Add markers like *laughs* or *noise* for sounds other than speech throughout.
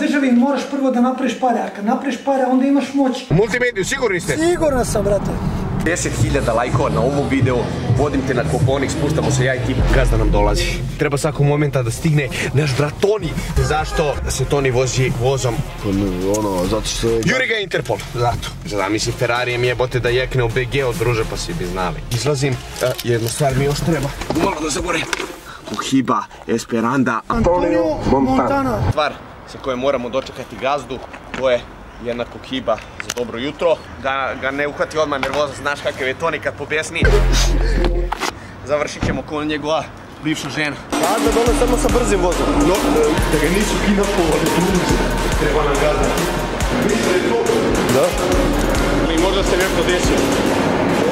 Državi moraš prvo da napraviš pare, a kad napraviš pare onda imaš moć. Multimediju, sigurni ste? Siguran sam, brate. 10.000 lajkova na ovu video, vodim te na Koponik, spuštamo se ja i ti. Gazda nam dolazi. Treba svakog momenta da stigne naš brat Toni. Zašto se Toni vozi vozom? Ono, zato što je... Juri ga Interpol, zato. Zamisli Ferrarijem jebote da jekne u BG od druže pa si bi znali. Izlazim, e, jedna stvar mi još treba. Malo da zaboravim. Kohiba, Esperanda, Antonio Montana. stvar sa kojom moramo dočekati gazdu, to je jedna kokiba za dobro jutro. Da ga ne uhvati odmah nervoza, znaš kakav je Toni kad pobjesni. Završit ćemo ko njegova bivša žena. Gazda dole samo sa brzim vozom. No, da ga nisu kidnapovali druže. Treba nam gazda. Mislim da je to. Da? Ali možda se nešto desilo.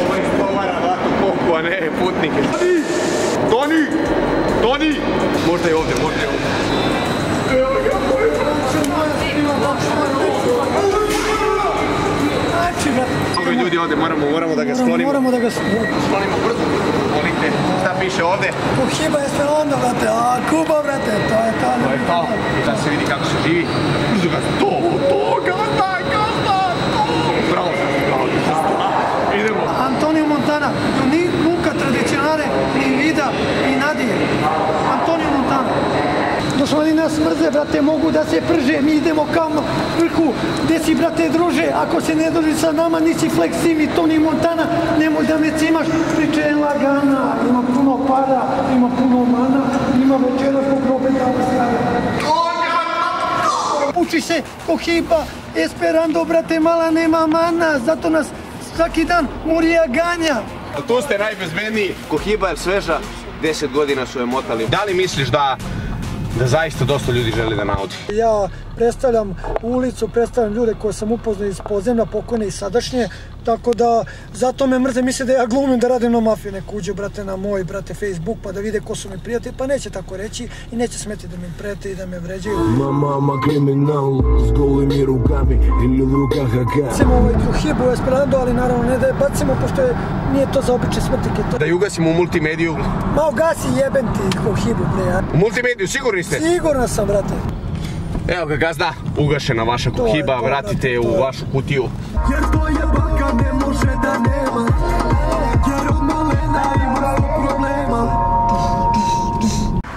Ovo istovara ovako koku, a ne putnike. Toni! Toni! Toni! Možda je ovdje, možda je ovdje. Znači, brate. Ovi ljudi ovdje, moramo, moramo da ga sklonimo. Moramo da ga... Sklonimo brzo. Molite, šta piše ovdje? Kohiba Esperando, brate. A, Kuba, brate. To je to. To je to. Da se vidi kako se živi. Brzo ga, to, to, gazda, gazda, to. Bravo, bravo. Idemo. Antonio Montana. Ni muka tradicionale, ni vida, ni nadije. Antonio Montana. Došlo oni nas mrze, brate, mogu da se prže, mi idemo kao vrhu, gdje si, brate, druže, ako se ne druži sa nama, nisi fleksimi, Toni Montana, nemoj da me cimaš, priče je lagana, ima puno para, ima puno mana, ima večeras po grobe da Uči se Kohiba, Esperando, brate, mala nema mana, zato nas svaki dan Murija ganja. Tu ste najbezbedniji. Kohiba je sveža, 10 godina su je motali. Da li misliš da da zaista dosta ljudi želi da naudi? Ja predstavljam ulicu, predstavljam ljude koje sam upoznao iz podzemlja, pokojne i sadašnje, tako da zato me mrze, misle da ja glumim da radim na mafiju, neko uđe, brate, na moj, brate, Facebook, pa da vide ko su mi prijatelji, pa neće tako reći i neće smeti da mi prete i da me vređaju. Mama, mama kriminal s golim rukami ili u rukah AK. Bacimo ovaj Truhibu u Esperando, ali naravno ne da je bacimo, pošto je, nije to za obične smrtike. To... Da ju ugasimo u multimediju. Ma ugasi jebem ti Truhibu, bre, ja. U multimediju, sigurni ste? Sigurno sam, brate. Evo ga gazda, ugašena vaša to, vratite je u vašu kutiju. Jer to je baka, ne može da nema. Jer od malena ima problema.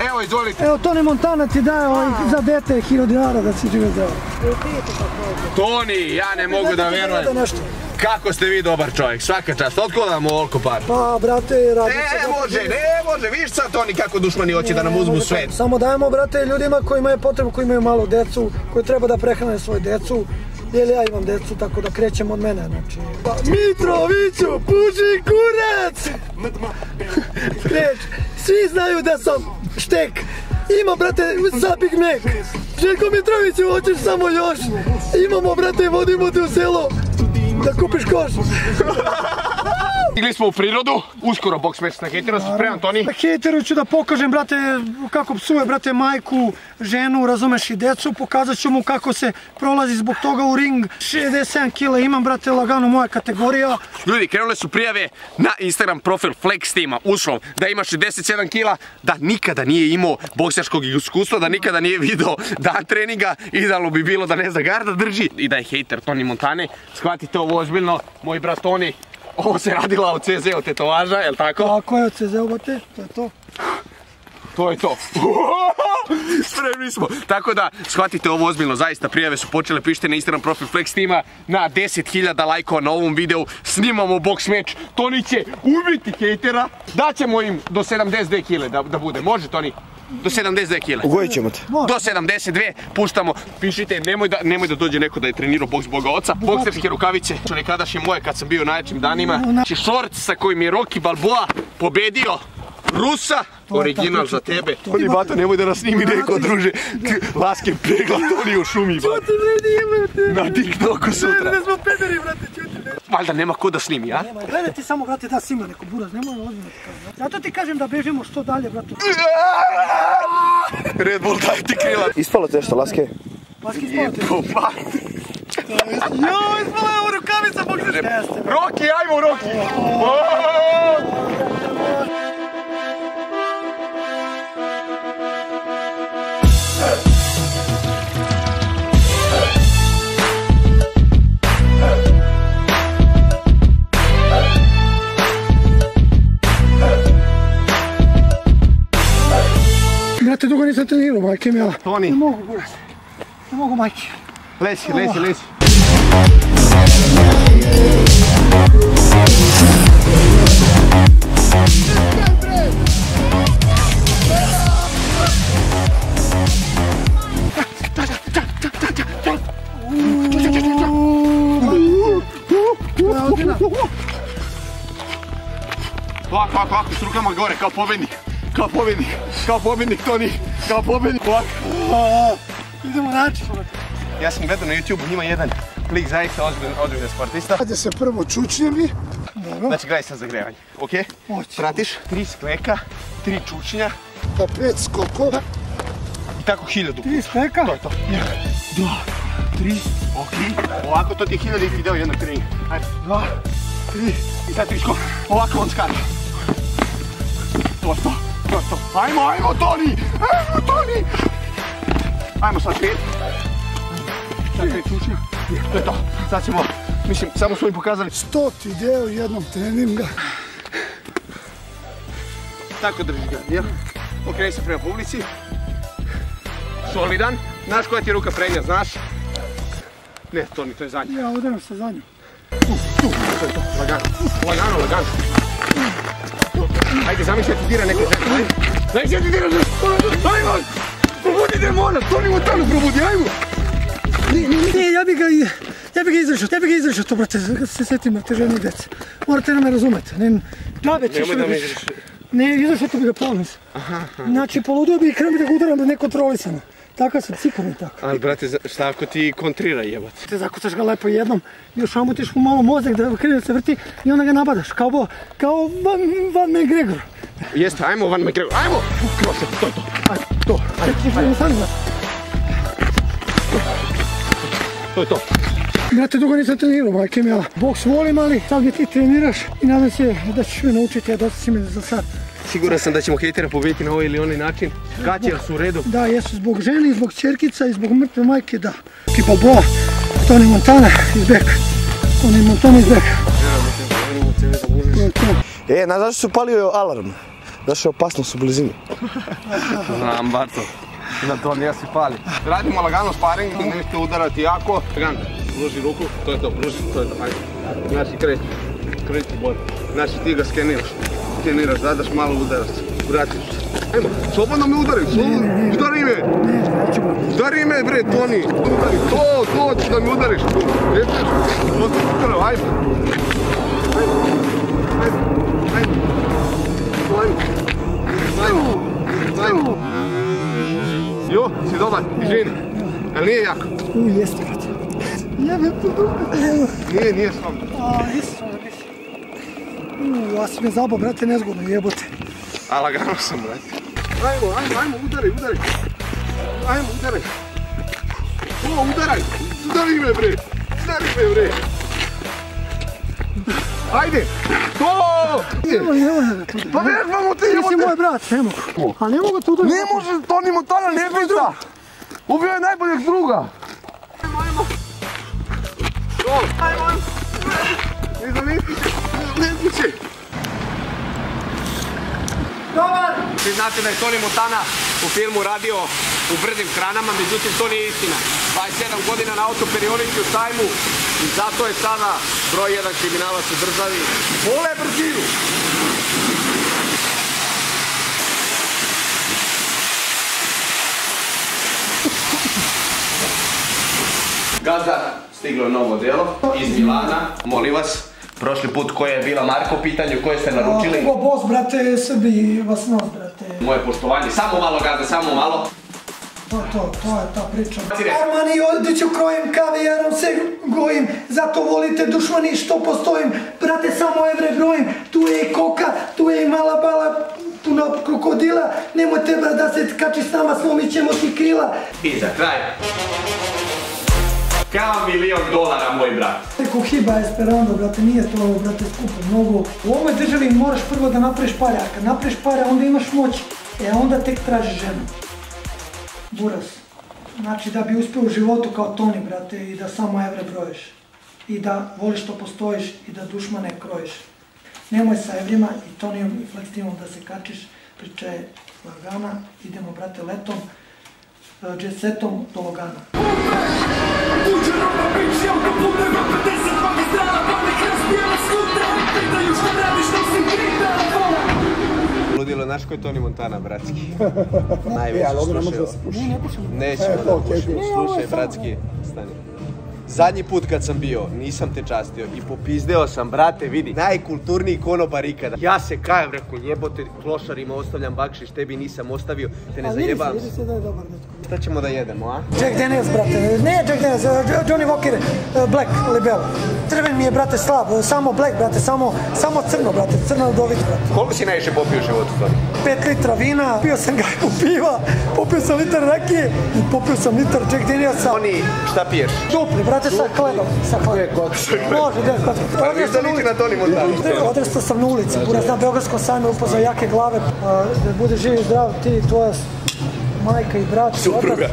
Evo, izvolite. Evo, Toni Montana ti daje ovaj, za dete 1000 dinara da si žive zdravo. Toni, ja ne mogu da Da verujem. Kako ste vi dobar čovjek, svaka čast. Otko vam ovoliko par? Pa, brate, radi se, Ne može, ne može, vidiš sad Toni kako dušmani hoće da nam uzmu sve. Samo dajemo, brate, ljudima koji imaju potrebu, koji imaju malo decu, koji treba da prehrane svoju decu. Jer ja imam decu, tako da krećem od mene, znači... Pa, Mitroviću, puži kurac! *laughs* Kreć, svi znaju da sam štek. Ima, brate, Big Mac. Željko Mitroviću, hoćeš samo još? Imamo, brate, vodimo te u selo Tá com o pescoço! *laughs* Stigli smo u prirodu, uskoro box match na hejteru, si spreman Toni? Na hejteru ću da pokažem, brate, kako psuje, brate, majku, ženu, razumeš i decu, pokazat ću mu kako se prolazi zbog toga u ring. 67 kila imam, brate, lagano moja kategorija. Ljudi, krenule su prijave na Instagram profil Flex Teama, uslov da ima 67 kila, da nikada nije imao boksačkog iskustva, da nikada nije video dan treninga, idealno bi bilo da ne zna garda drži i da je hejter Toni Montane. Shvatite ovo ozbiljno, moj brat Toni, ovo se radila u CZ-u tetovaža, jel tako? Ako je od CZ brate, to je to. To je to. *laughs* Spremni smo. Tako da, shvatite ovo ozbiljno, zaista prijave su počele, pišite na Instagram profil Flex Teama na 10.000 lajkova na ovom videu, snimamo box meč, Toni će ubiti hejtera, daćemo im do 72 kile da, da bude, može Toni? Do 72 kile. Ugojit ćemo te. Do 72, puštamo, pišite, nemoj da, nemoj da dođe neko da je trenirao boks boga oca. Bokserske rukavice, nekadašnje moje kad sam bio u najjačim danima. Znači šorc sa kojim je Rocky Balboa pobedio Rusa, original za tebe. Oni bato, nemoj da nas snimi neko, druže. Laske pegla, Toni u šumi, bato. Na TikToku sutra. Ne smo pederi, brate, čuti. Valjda nema ko da snimi, a? Nemoj, gledaj ti samo, brate, da sima neko buraz, nemoj ozbiljno ti kažem. Zato ti kažem da bežimo što dalje, brate. *laughs* Red Bull, daj ti krila. Ispalo te što, laske? Paski spavate. Pa, Joj, ispala je u rukavica, bog se. Roki, ajmo Roki! Majke mi, Toni. Ne mogu, buraz. Ne mogu, majke. Lesi, lesi, lesi. Ovako, ovako, ovako, s rukama gore, kao pobjednik. Kao pobjednik, kao pobjednik, Toni, kao pobjednik, ovako. Idemo naći. Ja sam gledao na YouTube, njima jedan lik zaista ozbiljan, sportista. Hajde se prvo čučnjeli. Dobro. Znači, gledaj sad zagrevanje, ok? Hoće. Pratiš, tri skleka, tri čučnja Pa pet skokova. i tako hiljadu Tri speka. To je to. Jedan, dva, tri, ok. Ovako, to ti je hiljaditi deo jednog treninga. Ajde, dva, tri, i sad tri skoka. Ovako on skače. To je to, to to. Ajmo, ajmo, Toni! Ajmo, Toni! Ajmo sad pet. Sad pet čučnja. To je to. Sad ćemo, mislim, samo smo im pokazali Stoti deo jednog treninga. Tako drži ga, jel? Okreni se prema publici. Solidan. Znaš koja ti je ruka prednja, znaš? Ne, to ni, to je zadnja. Ja udaram sa zadnjom. Tu, to je to. Lagano, lagano, lagano. Zamisli da ti dira neko žena, ajde. Zamisli da ti dira žena. Ajmo! Probudi demona, to ni tamo probudi, ajmo! Ne, ja bi ga, ja bi ga izrešao, ja bi ga izrešao to, brate, kad se setim te žene i dece. Morate na me razumeti. Ne, džabe ćeš Nemoj da me izrešeš. Ne, izrešao to bi ga polis. Znači, poludio bi i krenuo bi da ga udaram da nekontrolisano. Takav sam, cikam je tako. Ali, brate, šta ako ti kontrira jebate? Te zakucaš ga lepo jednom, još omutiš mu malo mozak da krene se vrti i onda ga nabadaš, kao bo, kao Van, Van McGregor. Jeste, ajmo Van McGregor, ajmo! Kroz se, to je to. Ajde, to, ajde, ajde, mi to je to. Brate, dugo nisam trenirao, majke mi, boks volim, ali sad gdje ti treniraš i nadam se da ćeš me naučiti, a dosta si me za sad. Siguran sam da ćemo hejtera pobediti na ovaj ili onaj način. Gaće su u redu. Da, jesu zbog ženi, zbog čerkica i zbog mrtve majke, da. Ki Balboa, Tony Montana iz Beka. Tony Montana iz Beka. E, znaš zašto su palio alarm? Zašto je opasnost u blizini. Znam, Barto. Da to ne si pali. Radimo lagano sparing, nemojte udarati jako. Lagano, pruži ruku, to je to, pruži, to je to, ajde. Znači kreći, kreći boj. Znači ti ga skeniraš, skeniraš, zadaš malo udarac, vratiš. Ajmo, slobodno me udari, slobodno, udari me! Udari me bre, Toni, udari, to, to ću da me udariš. Jeste, to ti ajde. Ajde, ajde, ajde. Ajde, ajde, ajde. Jo, si dobar, izvini. Jel nije jako? U, jeste, brate. Jebe tu dupe. Nije, nije slom. A, isto, nisi. U, a si me zabao, brate, nezgodno, jebote. A lagano sam, brate. Ajmo, ajmo, ajmo, udaraj, udaraj. Ajmo, udaraj. O, udaraj. Udari me, bre. Udari me, bre. Ajde. To! Nemoj, nemoj da tu Pa vežbamo te, Ti si jebote. moj brat, ne mogu. A ne mogu tu da... Ne može, Toni Montana ne pita. Ubio je najboljeg druga. Ajmo, ajmo. To, ajmo, ajmo. Ne zamisli se, ne zamisli se. Dobar! Vi znate da je Toni Montana u filmu radio u brdim hranama, međutim to nije istina. 27 godina na autoperionici u sajmu i zato je sada broj jedan kriminalac u državi. Vole brzinu! Gazda, stiglo je novo delo iz Milana. Molim vas, prošli put koja je bila Marko pitanju, koje ste naručili? Hugo Boss, brate, Srbi vas nos, brate. Moje poštovanje, samo malo Gazda, samo malo. To, to, to je ta priča. Armani, odlično krojem kavijarom se gojim, zato volite dušmani što postojim. Brate, samo evre brojim, tu je i koka, tu je i mala bala, puna krokodila. Nemojte brat da se kači s nama, slomit ćemo ti krila. I za kraj. Kao milion dolara, moj brat. Hiba Esperando, brate, nije to, brate, skupo mnogo. U ovoj državi moraš prvo da napraviš pare, a kad napraviš pare, onda imaš moć. E, onda tek tražiš ženu. Buraz. Znači da bi uspio u životu kao Toni, brate, i da samo evre brojiš. I da voliš što postojiš i da dušmane krojiš. Nemoj sa evrima i Tonijom i Flextimom da se kačiš, priča je Lagana, idemo, brate, letom, e, jet setom do Logana. Ludilo, znaš ko je Toni Montana, bratski? *laughs* Najveći *laughs* slušaj. Ne, ne pušimo. Nećemo da pušimo. Slušaj, bratski. Zadnji put kad sam bio, nisam te častio i popizdeo sam, brate, vidi, najkulturniji konobar ikada. Ja se kajem, rekao, jebote, klošarima ostavljam bakšiš, tebi nisam ostavio, te ne A vidi se, zajebam. vidi se da je dobar dečko. Šta ćemo da jedemo, a? Jack Daniels, brate, ne Jack Daniels, e, Jo- Johnny Walker, e, Black Label. Crven mi je, brate, slab, e, samo Black, brate, samo, samo crno, brate, crno udovit, brate. Koliko si najviše popio u životu, Toni? 5 litra vina, pio sam gajbu piva, popio sam litar rakije i popio sam litar Jack Danielsa. Oni, šta piješ? Dupli, brate, sa hledom, sa hledom. Može, gdje, brate. Pa viš da liči na Toni Montana. Odrastao sam na ulici, buraz na Beogradskom sajmu upoznao jake glave, a, da bude živ i zdrav ti, tvoja majka i brat. Supruga.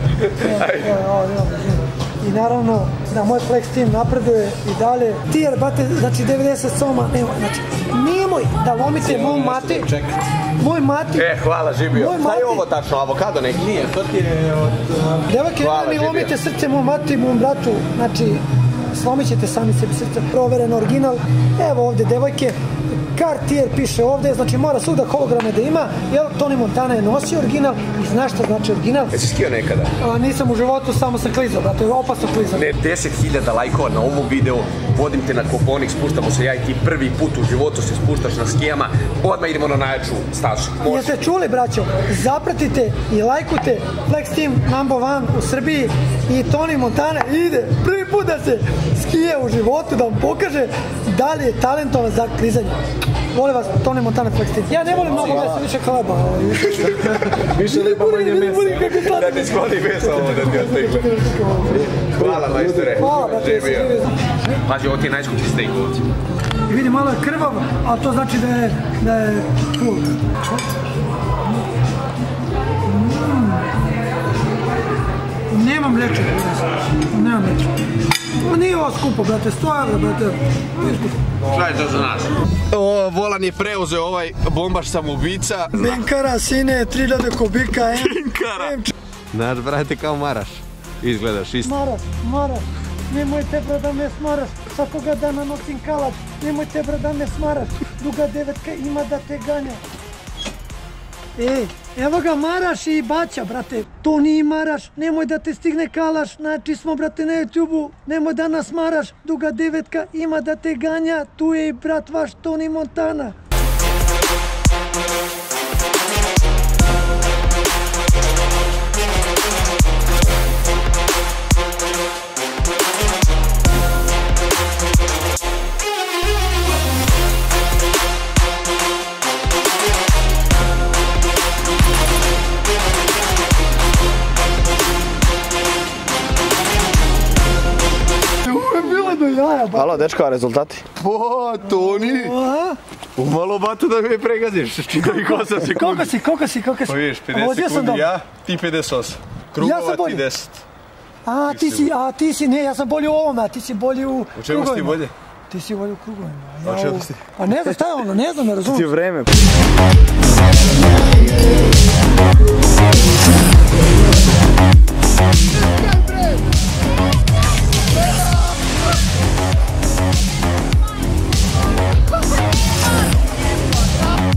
otac. I naravno da moj flex team napreduje i dalje. Ti jer, brate, znači 90 soma, nema, znači, nemoj da lomite moj mati, moj mati, E, hvala, živio. Moj Šta je mati- ovo tačno, avokado neki? Nije, to ti je od... Devojke, Hvala, nemoj mi živio. lomite srce mom mati, mom bratu, znači, slomit ćete sami sebi srce, proveren original, evo ovdje devojke, Cartier piše ovdje, znači mora svuda holograme da ima, jer Tony Montana je nosio original i znaš šta znači original? Jesi skio nekada? A, nisam u životu, samo sam klizao, brate, opasno klizao. Ne, 10.000 lajkova na ovom videu, vodim te na Koponik, spuštamo se ja i ti prvi put u životu se spuštaš na skijama, odmah idemo na najjaču stazu. Jeste čuli, braćo? Zapratite i lajkujte Flex Team number one u Srbiji i Tony Montana ide prvi put da se skije u životu, da vam pokaže da li je talentovan za klizanje. Volim vas, Tony Montana Flex Team. Ja ne volim mnogo mesa, više hleba. ovaj. Više *laughs* lipa manje mesa. je. Da ti skloni meso ovo da ti ostaje. Hvala majstore. Hvala, brate, Živio. živi. Pazi, ovo ti je najskuplji steak ovdje. I vidi, malo je krvav, ali to znači da je, da je full. Mm. Nema mleča, nema mleča. Ma nije ovo skupo, brate, 100 evra, brate. Nije skupo. Šta je to za nas? O, Volan je preuzeo ovaj bombaš samoubica. Benkara, sine, 3000 kubika, em. Benkara. em, č- Naš brate kao Maraš. Izgledaš isto. Maras, Maras, nemojte bre da me smaraš, svakoga dana nosim kalač, nemojte bre da me smaraš, duga devetka ima da te ganja. Ej, evo ga Maraš i Baća, brate, to nije Maraš, nemoj da te stigne kalaš, znači smo, brate, na YouTube-u, nemoj da nas maraš, duga devetka ima da te ganja, tu je i brat vaš Toni Montana. Jaja, ba. Alo, dečko, a rezultati? O, Toni! Aha. Umalo batu da me pregaziš. Čitavi 8 sekundi. Koliko si, koliko si, koliko si? Pa vidiš, A 50 vozio sam sekundi ja, ti 58. Krugova Ja sam bolji. ti 10. A ti si, a ti si, ne, ja sam bolji u ovome, a ti si bolji u U čemu si ti bolje? Ti si bolji u krugovima. a čemu u- si? A ne znam šta je ono, ne znam, ne Ti razumijem. vreme.